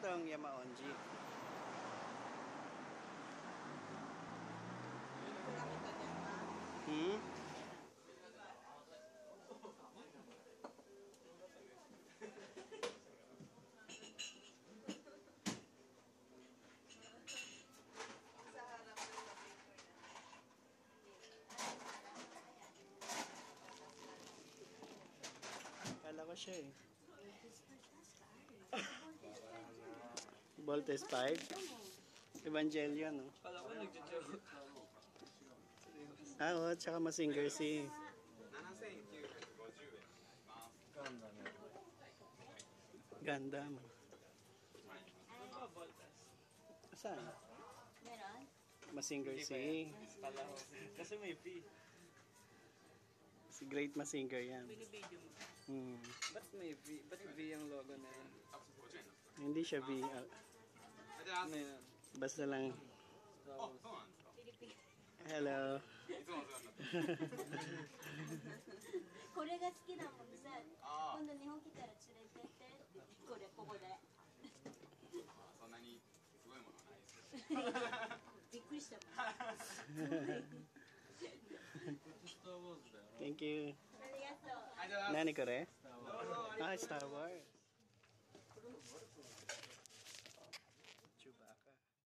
itong Yamaonji. Hmm? Kala ko siya eh. Voltes 5. Evangelio, no? Pala ko nagjo-joke. Ah, oh, tsaka masinger si... Ganda mo. Saan? Meron? Masinger si... Pala. Kasi may P. Si Great Masinger yan. Binibidyo mo. Hmm. Ba't may V? Ba't V ang logo na yan? Hindi siya V. Ah. Basta lang. Hello. Thank you. ありがとう。何これ? Star Wars. Ah, Star Wars.